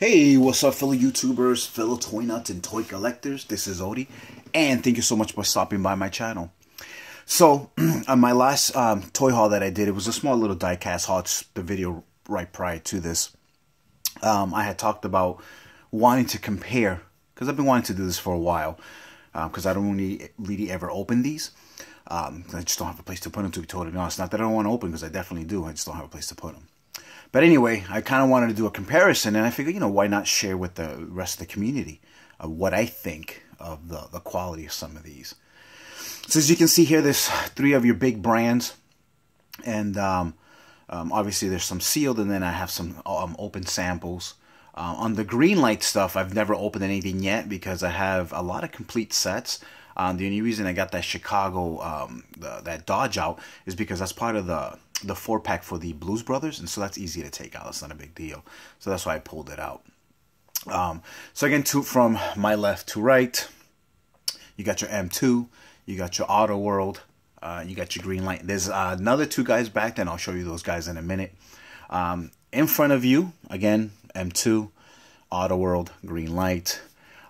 Hey, what's up, fellow YouTubers, fellow toy nuts, and toy collectors? This is Odie, and thank you so much for stopping by my channel. So, on my last um, toy haul that I did, it was a small little diecast haul, just the video right prior to this. Um, I had talked about wanting to compare, because I've been wanting to do this for a while, because um, I don't really, really ever open these. Um, I just don't have a place to put them, to be totally honest. Not that I don't want to open, because I definitely do. I just don't have a place to put them. But anyway, I kind of wanted to do a comparison, and I figured, you know, why not share with the rest of the community uh, what I think of the, the quality of some of these. So as you can see here, there's three of your big brands, and um, um, obviously there's some sealed, and then I have some um, open samples. Uh, on the Greenlight stuff, I've never opened anything yet because I have a lot of complete sets. Um, the only reason I got that Chicago, um, the, that Dodge out is because that's part of the the four pack for the Blues Brothers, and so that's easy to take out. It's not a big deal. So that's why I pulled it out. Um, so again, two from my left to right. You got your M2, you got your Auto World, uh, you got your Greenlight. There's uh, another two guys back then. I'll show you those guys in a minute. Um, in front of you, again, M2, Auto World, Greenlight.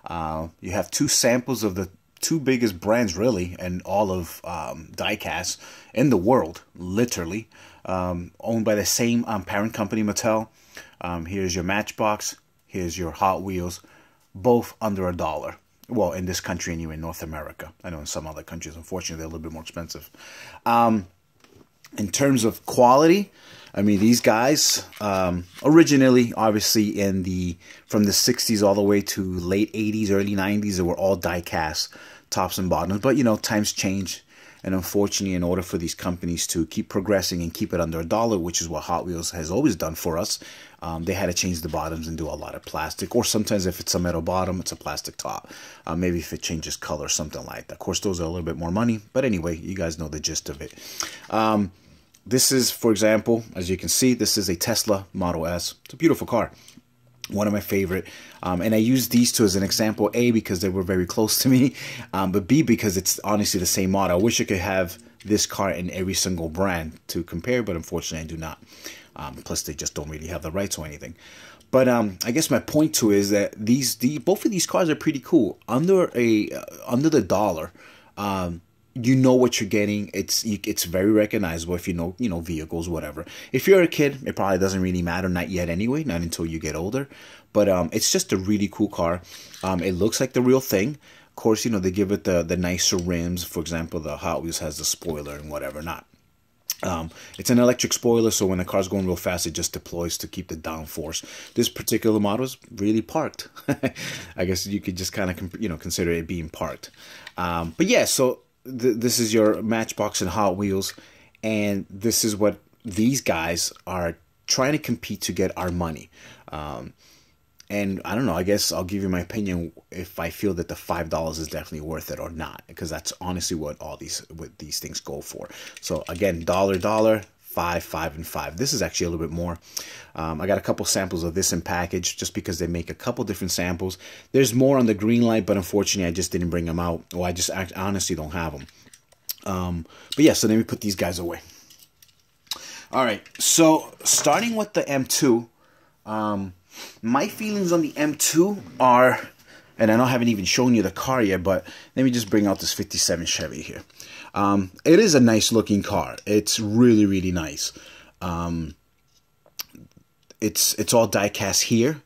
Uh, you have two samples of the two biggest brands really and all of um, diecast in the world, literally, um, owned by the same um, parent company, Mattel. Um, here's your Matchbox. Here's your Hot Wheels, both under a dollar. Well, in this country anyway, North America. I know in some other countries, unfortunately, they're a little bit more expensive. Um, in terms of quality, I mean, these guys um, originally, obviously, in the from the '60s all the way to late '80s, early '90s, they were all die-cast tops and bottoms. But you know, times change, and unfortunately, in order for these companies to keep progressing and keep it under a dollar, which is what Hot Wheels has always done for us, um, they had to change the bottoms and do a lot of plastic. Or sometimes, if it's a metal bottom, it's a plastic top. Uh, maybe if it changes color, something like that. Of course, those are a little bit more money, but anyway, you guys know the gist of it. Um, this is, for example, as you can see, this is a Tesla Model S. It's a beautiful car. One of my favorite. Um, and I use these two as an example, A, because they were very close to me, um, but B, because it's honestly the same model. I wish I could have this car in every single brand to compare, but unfortunately I do not. Um, plus, they just don't really have the rights or anything. But um, I guess my point to is that these the both of these cars are pretty cool. Under a uh, under the dollar, um, you know what you're getting. It's it's very recognizable if you know you know vehicles, whatever. If you're a kid, it probably doesn't really matter, not yet anyway, not until you get older. But um, it's just a really cool car. Um, it looks like the real thing. Of course, you know they give it the the nicer rims. For example, the Hot Wheels has the spoiler and whatever not. Um, it's an electric spoiler, so when the car's going real fast, it just deploys to keep the downforce. This particular model is really parked. I guess you could just kind of you know consider it being parked. Um, but yeah, so th this is your Matchbox and Hot Wheels, and this is what these guys are trying to compete to get our money. Um, and I don't know. I guess I'll give you my opinion if I feel that the five dollars is definitely worth it or not, because that's honestly what all these what these things go for. So again, dollar, dollar, five, five, and five. This is actually a little bit more. Um, I got a couple samples of this in package just because they make a couple different samples. There's more on the Greenlight, but unfortunately I just didn't bring them out. Or I just act, honestly don't have them. Um, but yeah, so let me put these guys away. All right, so starting with the M2, um, my feelings on the M2 are, and I know I haven't even shown you the car yet, but let me just bring out this 57 Chevy here. Um, it is a nice looking car. It's really, really nice. Um, it's, it's all die-cast here,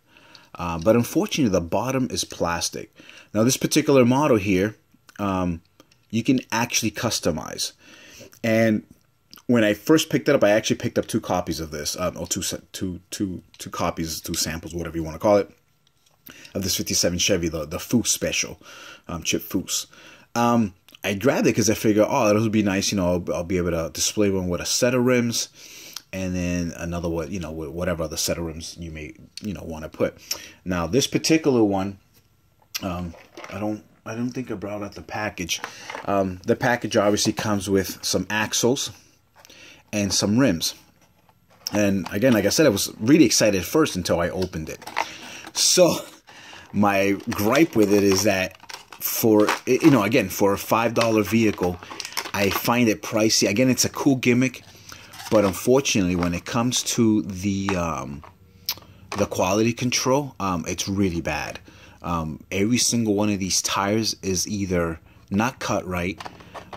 uh, but unfortunately the bottom is plastic. Now this particular model here, um, you can actually customize. And when I first picked it up, I actually picked up two copies of this, um, or two, two, two, two copies, two samples, whatever you want to call it, of this 57 Chevy, the, the Foose Special, um, Chip Foose. Um, I grabbed it because I figured, oh, it'll be nice, you know, I'll, I'll, be able to display one with a set of rims, and then another one, you know, with whatever other set of rims you may, you know, want to put. Now, this particular one, um, I don't I don't think I brought out the package. Um, the package obviously comes with some axles, and some rims. And again, like I said, I was really excited first until I opened it. So my gripe with it is that for, you know, again, for a $5 vehicle, I find it pricey. Again, it's a cool gimmick, but unfortunately, when it comes to the, um, the quality control, um, it's really bad. Um, every single one of these tires is either not cut right,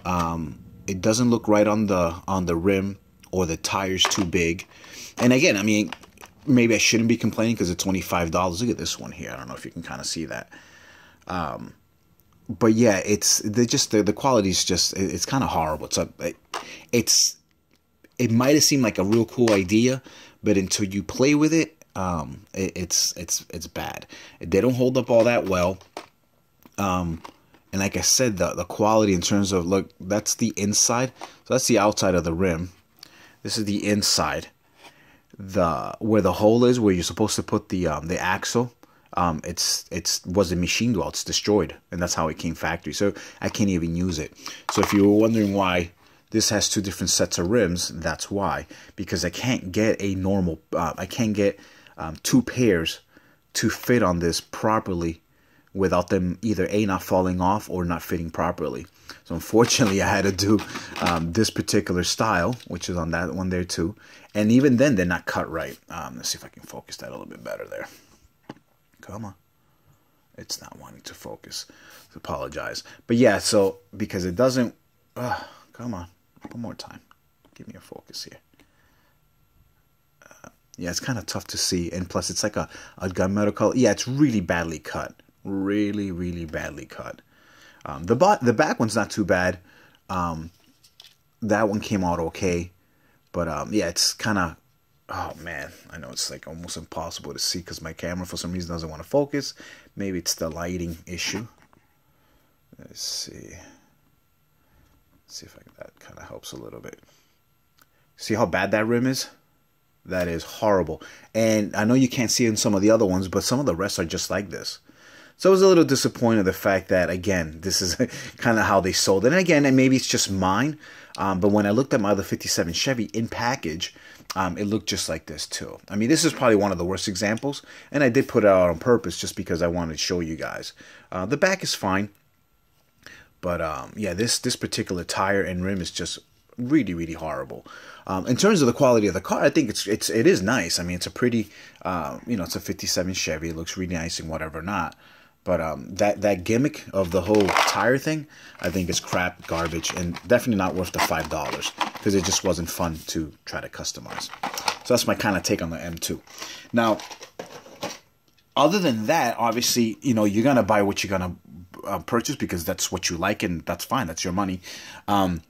um, it doesn't look right on the on the rim, or the tire's too big. And again, I mean, maybe I shouldn't be complaining because it's twenty five dollars. Look at this one here. I don't know if you can kind of see that. Um, but yeah, it's they just the the quality is just it's kind of horrible. It's a it, it's it might have seemed like a real cool idea, but until you play with it, um, it, it's it's it's bad. They don't hold up all that well. Um, and like I said, the the quality in terms of look, that's the inside. So that's the outside of the rim. This is the inside. The where the hole is, where you're supposed to put the um, the axle. Um, it's it's wasn't machined well. It's destroyed, and that's how it came factory. So I can't even use it. So if you were wondering why this has two different sets of rims, that's why. Because I can't get a normal. Uh, I can't get um, two pairs to fit on this properly without them either a not falling off or not fitting properly. So unfortunately, I had to do um, this particular style, which is on that one there too. And even then, they're not cut right. Um, let's see if I can focus that a little bit better there. Come on. It's not wanting to focus. apologize. But yeah, so because it doesn't... Uh, come on. One more time. Give me a focus here. Uh, yeah, it's kind of tough to see. And plus, it's like a, a gunmetal color. Yeah, it's really badly cut. Really, really badly cut. Um, the, the back one's not too bad. Um, that one came out okay. But um, yeah, it's kind of oh man, I know it's like almost impossible to see because my camera for some reason doesn't want to focus. Maybe it's the lighting issue. Let's see. See if that kind of helps a little bit. See how bad that rim is? That is horrible. And I know you can't see in some of the other ones, but some of the rest are just like this. So I was a little disappointed the fact that again, this is kind of how they sold it. And again, and maybe it's just mine, um, but when I looked at my other 57 Chevy in package, um, it looked just like this too. I mean, this is probably one of the worst examples, and I did put it out on purpose just because I wanted to show you guys. Uh, the back is fine, but um, yeah, this this particular tire and rim is just really really horrible. Um, in terms of the quality of the car, I think it's it's it is nice. I mean, it's a pretty uh, you know it's a '57 Chevy. It looks really nice and whatever not. But um, that that gimmick of the whole tire thing, I think is crap, garbage, and definitely not worth the five dollars because it just wasn't fun to try to customize. So that's my kind of take on the M2. Now, other than that, obviously, you know, you're gonna buy what you're gonna uh, purchase because that's what you like, and that's fine. That's your money. Um,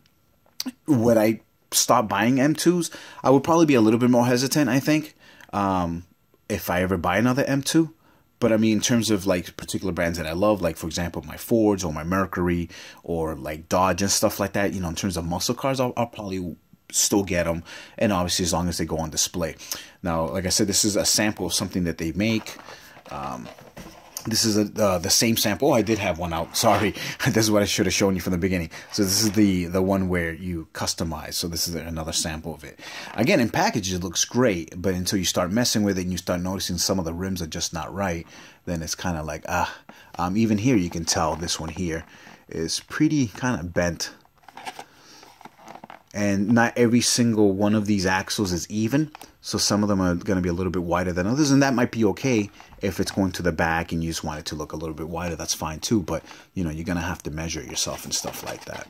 would I stop buying M2s? I would probably be a little bit more hesitant. I think um, if I ever buy another M2 but I mean, in terms of like particular brands that I love, like for example, my Fords or my Mercury or like Dodge and stuff like that, you know, in terms of muscle cars, I'll, I'll probably still get them. And obviously, as long as they go on display. Now, like I said, this is a sample of something that they make. Um, this is a, uh, the same sample. Oh, I did have one out. Sorry, this is what I should have shown you from the beginning. So this is the the one where you customize. So this is another sample of it. Again, in package it looks great, but until you start messing with it and you start noticing some of the rims are just not right, then it's kind of like ah. Um, even here you can tell this one here is pretty kind of bent and not every single one of these axles is even. So some of them are going to be a little bit wider than others, and that might be okay if it's going to the back and you just want it to look a little bit wider. That's fine too, but you know you're going to have to measure it yourself and stuff like that.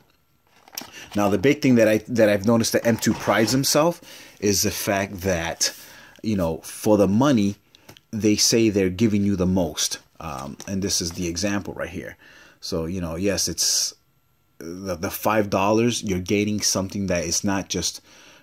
Now the big thing that I that I've noticed that M2 prides himself is the fact that you know for the money they say they're giving you the most, um, and this is the example right here. So you know yes it's the, the five dollars you're gaining something that is not just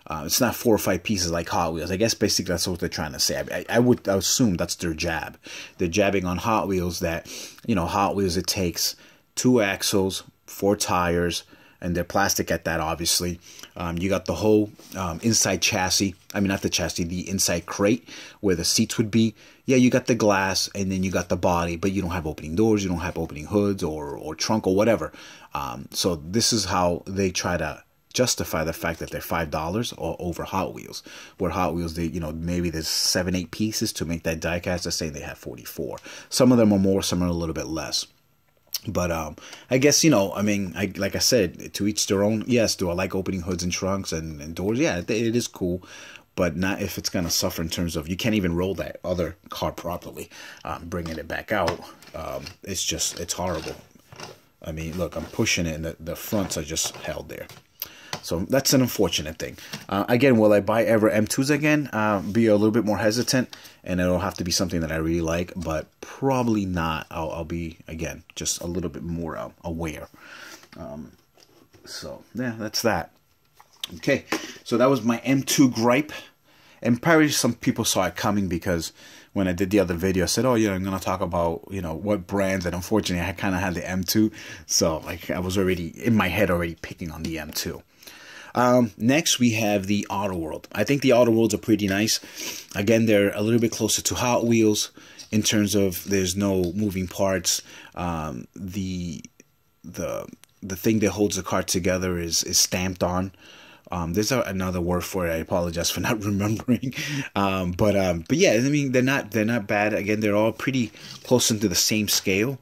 uh, it's not four or five pieces like Hot Wheels. I guess basically that's what they're trying to say. I, I would assume that's their jab. They're jabbing on Hot Wheels that, you know, Hot Wheels, it takes two axles, four tires, and they're plastic at that, obviously. Um, you got the whole um, inside chassis. I mean, not the chassis, the inside crate where the seats would be. Yeah, you got the glass, and then you got the body, but you don't have opening doors, you don't have opening hoods or, or trunk or whatever. Um, so this is how they try to justify the fact that they're five dollars or over Hot Wheels. Where Hot Wheels, they you know maybe there's seven eight pieces to make that diecast. They're saying they have forty four. Some of them are more, some are a little bit less. But um, I guess you know, I mean, I like I said, to each their own. Yes, do I like opening hoods and trunks and, and doors? Yeah, it, it is cool. but not if it's gonna suffer in terms of you can't even roll that other car properly, um, bringing it back out. Um, it's just it's horrible. I mean, look, I'm pushing it, and the, the fronts are just held there. So that's an unfortunate thing. Uh, again, will I buy ever M2s again? Uh, be a little bit more hesitant, and it'll have to be something that I really like, but probably not. I'll, I'll be, again, just a little bit more uh, aware. Um, so, yeah, that's that. Okay, so that was my M2 gripe. And probably some people saw it coming because when I did the other video, I said, "Oh yeah, I'm gonna talk about you know what brands." And unfortunately, I kind of had the M2, so like I was already in my head already picking on the M2. Um, next, we have the Auto World. I think the Auto Worlds are pretty nice. Again, they're a little bit closer to Hot Wheels in terms of there's no moving parts. Um, the the the thing that holds the car together is is stamped on. Um, there's a, another word for it. I apologize for not remembering. Um, but um, but yeah, I mean they're not they're not bad. Again, they're all pretty close into the same scale.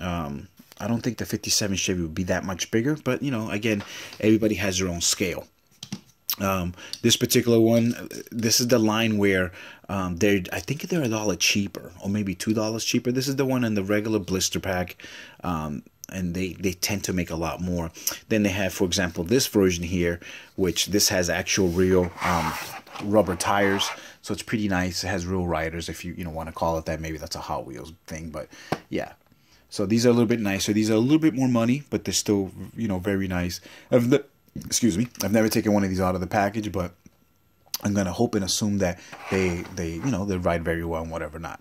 Um, I don't think the 57 Chevy would be that much bigger, but you know, again, everybody has their own scale. Um, this particular one, this is the line where um, they're, I think they're a dollar cheaper, or maybe two dollars cheaper. This is the one in the regular blister pack, um, and they they tend to make a lot more. Then they have, for example, this version here, which this has actual real um, rubber tires, so it's pretty nice. It has real riders, if you you know want to call it that. Maybe that's a Hot Wheels thing, but yeah, so these are a little bit nicer. These are a little bit more money, but they're still, you know, very nice. I've ne- excuse me, I've never taken one of these out of the package, but I'm gonna hope and assume that they they you know they ride very well and whatever not.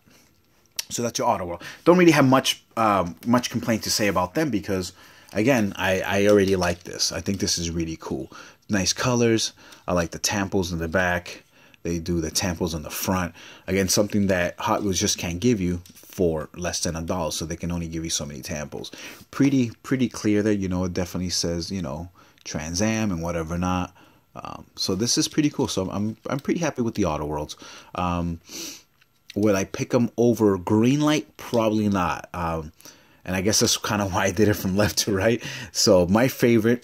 So that's your Auto World. Don't really have much um, much complaint to say about them because again I I already like this. I think this is really cool. Nice colors. I like the tampos in the back. They do the tampos on the front. Again, something that Hot Wheels just can't give you for less than a dollar. So they can only give you so many tampos. Pretty, pretty clear there. You know, it definitely says, you know, Trans Am and whatever not. Um, so this is pretty cool. So I'm, I'm pretty happy with the Auto Worlds. Um, would I pick them over Greenlight? Probably not. Um, and I guess that's kind of why I did it from left to right. So my favorite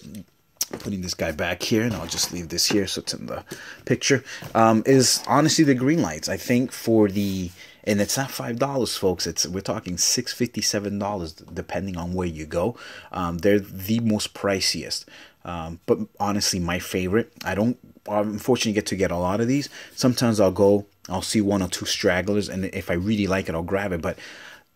putting this guy back here, and I'll just leave this here so it's in the picture, um, is honestly the Greenlights. I think for the and it's not five dollars, folks. It's we're talking six fifty seven dollars, depending on where you go. Um, they're the most priciest, um, but honestly, my favorite. I don't unfortunately get to get a lot of these. Sometimes I'll go, I'll see one or two stragglers, and if I really like it, I'll grab it. But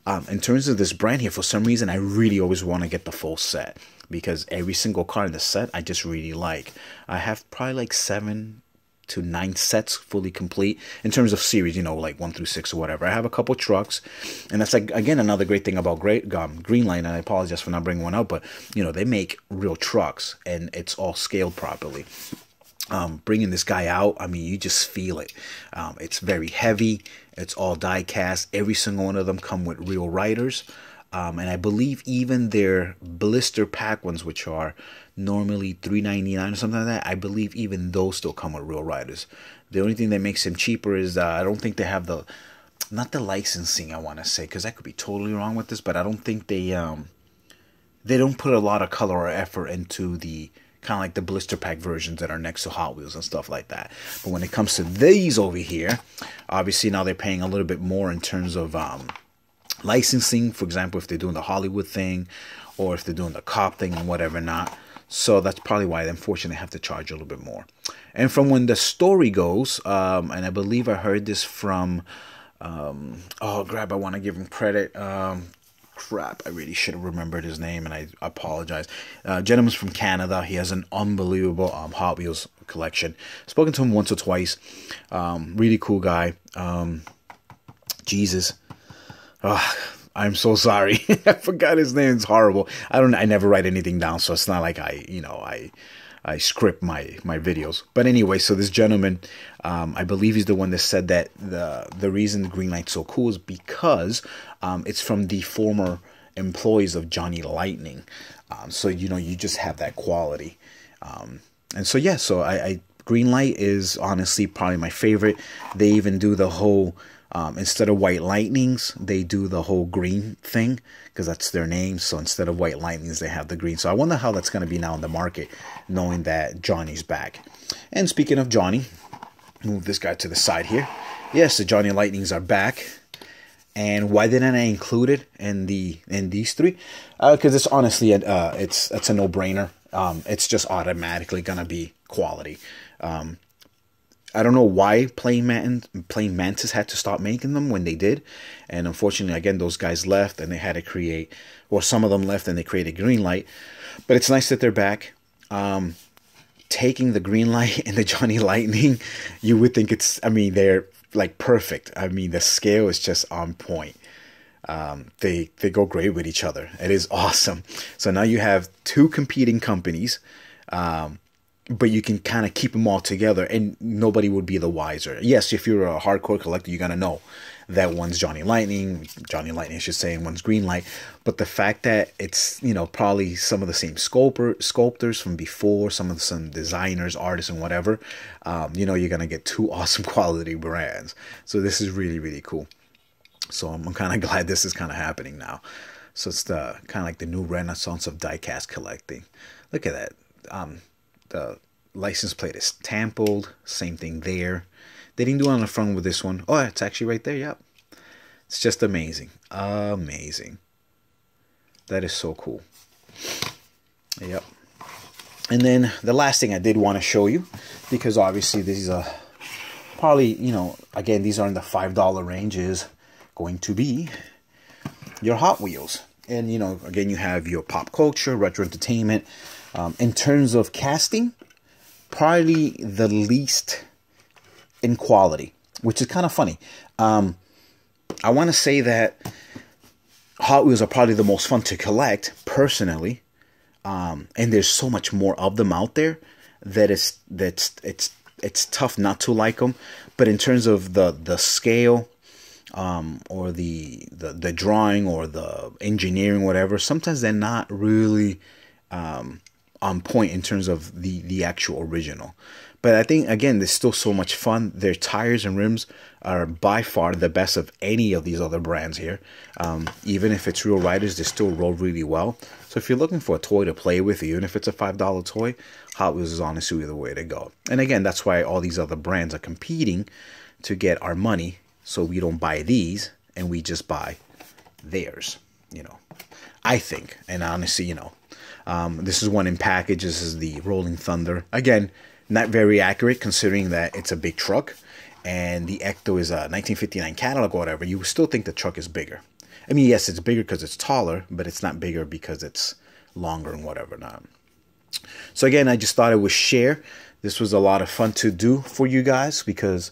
um, in terms of this brand here, for some reason, I really always want to get the full set because every single car in the set I just really like. I have probably like seven to nine sets fully complete in terms of series, you know, like one through six or whatever. I have a couple trucks, and that's like again another great thing about Great um, Greenlight. And I apologize for not bringing one out, but you know they make real trucks, and it's all scaled properly. Um, bringing this guy out, I mean, you just feel it. Um, it's very heavy. It's all die cast. Every single one of them come with real riders. Um, and I believe even their blister pack ones, which are normally three ninety nine or something like that, I believe even those still come with real riders. The only thing that makes them cheaper is uh, I don't think they have the, not the licensing. I want to say because I could be totally wrong with this, but I don't think they um, they don't put a lot of color or effort into the kind of like the blister pack versions that are next to Hot Wheels and stuff like that. But when it comes to these over here, obviously now they're paying a little bit more in terms of um, licensing, for example, if they're doing the Hollywood thing or if they're doing the cop thing and whatever not. So that's probably why, they unfortunately, have to charge a little bit more. And from when the story goes, um, and I believe I heard this from, um, oh, grab, I want to give him credit. Um, crap, I really should have remembered his name, and I apologize. Uh, gentleman's from Canada. He has an unbelievable um, Hot Wheels collection. Spoken to him once or twice. Um, really cool guy. Um, Jesus. Oh, I'm so sorry. I forgot his name. It's horrible. I don't. I never write anything down, so it's not like I, you know, I, I script my my videos. But anyway, so this gentleman, um, I believe he's the one that said that the the reason Greenlight's so cool is because um, it's from the former employees of Johnny Lightning. Um, so you know, you just have that quality. Um, and so yeah, so I, I Greenlight is honestly probably my favorite. They even do the whole um, instead of white lightnings, they do the whole green thing because that's their name. So instead of white lightnings, they have the green. So I wonder how that's going to be now in the market, knowing that Johnny's back. And speaking of Johnny, move this guy to the side here. Yes, the Johnny Lightnings are back. And why didn't I include it in the in these three? Because uh, it's honestly uh, it's it's a no brainer. Um, it's just automatically gonna be quality. Um, I don't know why Playing Mantis, Mantis had to stop making them when they did, and unfortunately, again, those guys left, and they had to create, or some of them left, and they created Greenlight. But it's nice that they're back. Um, taking the Greenlight and the Johnny Lightning, you would think it's. I mean, they're like perfect. I mean, the scale is just on point. Um, they they go great with each other. It is awesome. So now you have two competing companies. Um, but you can kind of keep them all together and nobody would be the wiser. Yes, if you're a hardcore collector, you're going to know that one's Johnny Lightning, Johnny Lightning, I should say, and one's Greenlight. But the fact that it's, you know, probably some of the same sculptor, sculptors from before, some of some designers, artists, and whatever, um, you know, you're going to get two awesome quality brands. So this is really, really cool. So I'm, I'm kind of glad this is kind of happening now. So it's the kind of like the new renaissance of diecast collecting. Look at that. Um, the license plate is tampered. Same thing there. They didn't do it on the front with this one. Oh, it's actually right there. Yep. It's just amazing. Amazing. That is so cool. Yep. And then the last thing I did want to show you, because obviously these are probably, you know, again, these are in the $5 range, is going to be your Hot Wheels. And, you know, again, you have your pop culture, retro entertainment, um, in terms of casting, probably the least in quality, which is kind of funny. Um, I want to say that Hot Wheels are probably the most fun to collect personally, um, and there's so much more of them out there that it's that's it's it's tough not to like them. But in terms of the the scale, um, or the, the the drawing or the engineering, whatever, sometimes they're not really um, on point in terms of the the actual original. But I think again, there's still so much fun. Their tires and rims are by far the best of any of these other brands here. Um, even if it's real riders, they still roll really well. So if you're looking for a toy to play with, even if it's a five dollar toy, Hot Wheels is honestly the way to go. And again, that's why all these other brands are competing to get our money, so we don't buy these and we just buy theirs. You know, I think, and honestly, you know, um, this is one in package. This is the Rolling Thunder. Again, not very accurate considering that it's a big truck and the Ecto is a 1959 Cadillac or whatever. You still think the truck is bigger. I mean, yes, it's bigger because it's taller, but it's not bigger because it's longer and whatever. Not. So again, I just thought I would share. This was a lot of fun to do for you guys because,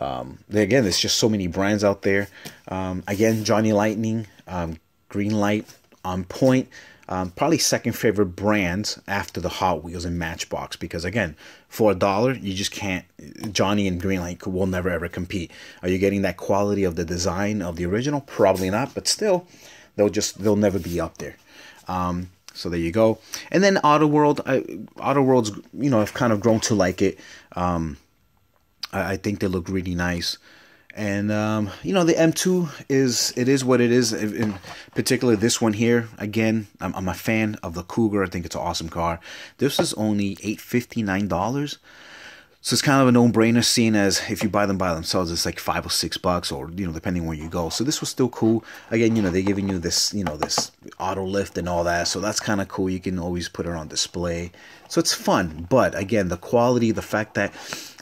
um, again, there's just so many brands out there. Um, again, Johnny Lightning, um, Greenlight, On Point. Um, probably second favorite brands after the Hot Wheels and Matchbox because again, for a dollar, you just can't. Johnny and Greenlight will never ever compete. Are you getting that quality of the design of the original? Probably not, but still, they'll just they'll never be up there. Um, so there you go. And then Auto World, I, Auto World's you know I've kind of grown to like it. Um, I, I think they look really nice and um, you know the M2 is it is what it is. In particular, this one here. Again, I'm, I'm a fan of the Cougar. I think it's an awesome car. This is only eight fifty nine dollars. So it's kind of a no-brainer, seeing as if you buy them by themselves, it's like five or six bucks, or you know, depending where you go. So this was still cool. Again, you know, they're giving you this, you know, this auto lift and all that, so that's kind of cool. You can always put it on display, so it's fun. But again, the quality, the fact that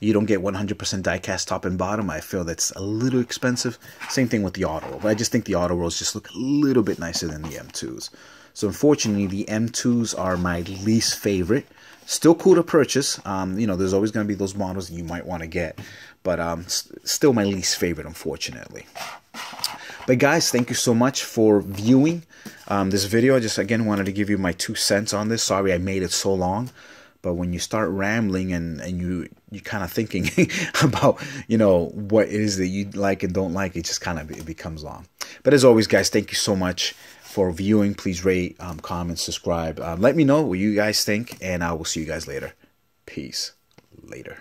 you don't get 100% die-cast top and bottom, I feel that's a little expensive. Same thing with the auto, but I just think the Auto Worlds just look a little bit nicer than the M2s. So unfortunately, the M2s are my least favorite. Still cool to purchase. Um, you know, there's always going to be those models you might want to get, but um, still my least favorite, unfortunately. But guys, thank you so much for viewing um, this video. I just again wanted to give you my two cents on this. Sorry I made it so long, but when you start rambling and and you you kind of thinking about you know what it is that you like and don't like, it just kind of it becomes long. But as always, guys, thank you so much for viewing. Please rate, um, comment, subscribe. Um, let me know what you guys think, and I will see you guys later. Peace. Later.